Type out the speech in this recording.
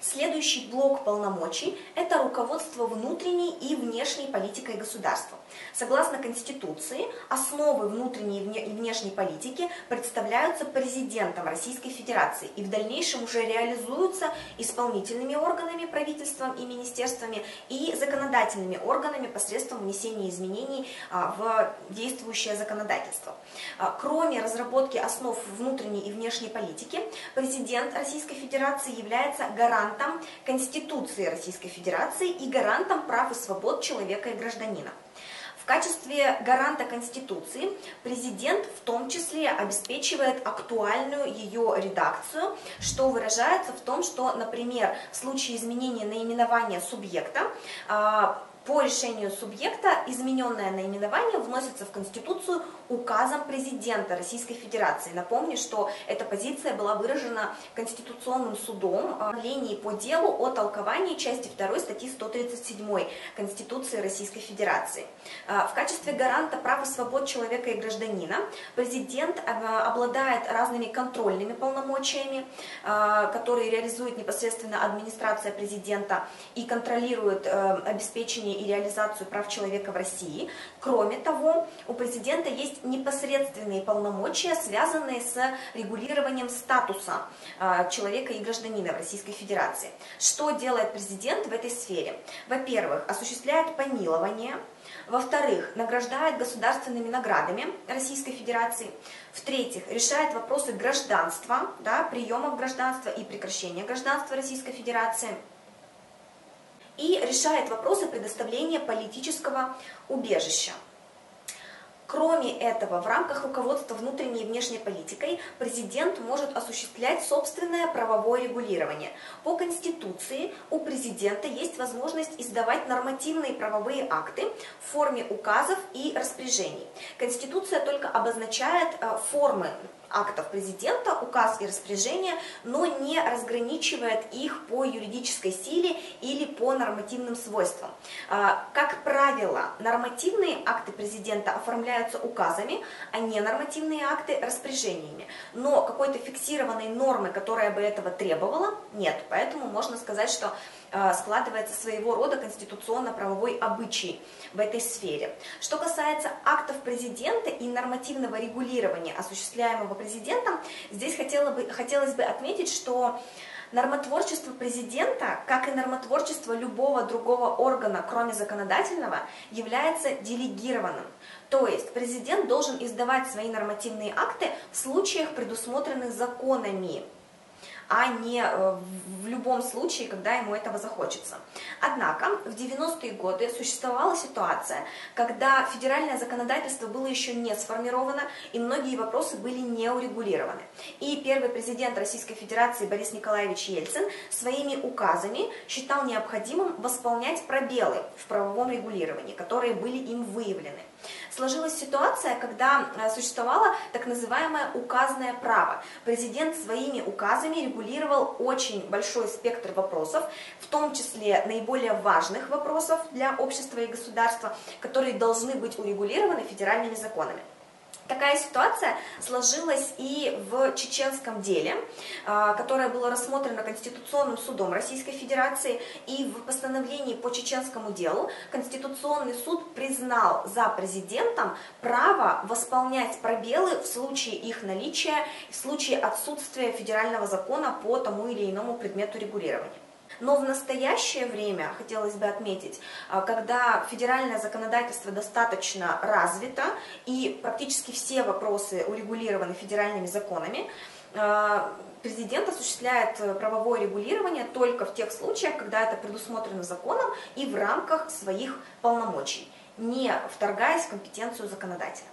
Следующий блок полномочий – это руководство внутренней и внешней политикой государства. Согласно Конституции, основы внутренней и внешней политики представляются президентом Российской Федерации и в дальнейшем уже реализуются исполнительными органами, правительством и министерствами и законодательными органами посредством внесения изменений а, в действующее законодательство. А, кроме разработки основ внутренней и внешней политики, президент Российской Федерации является гарантом гарантом Конституции Российской Федерации и гарантом прав и свобод человека и гражданина. В качестве гаранта Конституции президент в том числе обеспечивает актуальную ее редакцию, что выражается в том, что, например, в случае изменения наименования субъекта а, по решению субъекта измененное наименование вносится в Конституцию указом президента Российской Федерации. Напомню, что эта позиция была выражена Конституционным судом в линии по делу о толковании части 2 статьи 137 Конституции Российской Федерации. А, в качестве гаранта прав и свобод человека и гражданина президент а, обладает разными контрольными полномочиями, а, которые реализует непосредственно администрация президента и контролирует обеспечение и реализацию прав человека в России. Кроме того, у президента есть непосредственные полномочия, связанные с регулированием статуса а, человека и гражданина в Российской Федерации. Что делает президент в этой сфере? Во-первых, осуществляет помилование, во-вторых, награждает государственными наградами Российской Федерации. В-третьих, решает вопросы гражданства, да, приемов гражданства и прекращения гражданства Российской Федерации и решает вопросы предоставления политического убежища. Кроме этого, в рамках руководства внутренней и внешней политикой президент может осуществлять собственное правовое регулирование. По Конституции у президента есть возможность издавать нормативные правовые акты в форме указов и распоряжений. Конституция только обозначает э, формы актов президента, указ и распоряжение, но не разграничивает их по юридической силе или по нормативным свойствам. А, как правило, нормативные акты президента оформляются указами, а не нормативные акты распоряжениями. Но какой-то фиксированной нормы, которая бы этого требовала, нет. Поэтому можно сказать, что складывается своего рода конституционно-правовой обычай в этой сфере. Что касается актов президента и нормативного регулирования, осуществляемого президентом, здесь хотела бы, хотелось бы отметить, что Нормотворчество президента, как и нормотворчество любого другого органа, кроме законодательного, является делегированным. То есть президент должен издавать свои нормативные акты в случаях, предусмотренных законами а не э, в любом случае, когда ему этого захочется. Однако в 90-е годы существовала ситуация, когда федеральное законодательство было еще не сформировано, и многие вопросы были не урегулированы. И первый президент Российской Федерации Борис Николаевич Ельцин своими указами считал необходимым восполнять пробелы в правовом регулировании, которые были им выявлены. Сложилась ситуация, когда э, существовало так называемое указное право. Президент своими указами регулировал очень большой спектр вопросов, в том числе наиболее важных вопросов для общества и государства, которые должны быть урегулированы федеральными законами. Такая ситуация сложилась и в чеченском деле, а, которое было рассмотрено Конституционным судом Российской Федерации, и в постановлении по чеченскому делу Конституционный суд признал за президентом право восполнять пробелы в случае их наличия, в случае отсутствия федерального закона по тому или иному предмету регулирования. Но в настоящее время, хотелось бы отметить, а, когда федеральное законодательство достаточно развито и практически все вопросы урегулированы федеральными законами, а, президент осуществляет правовое регулирование только в тех случаях, когда это предусмотрено законом и в рамках своих полномочий, не вторгаясь в компетенцию законодателя.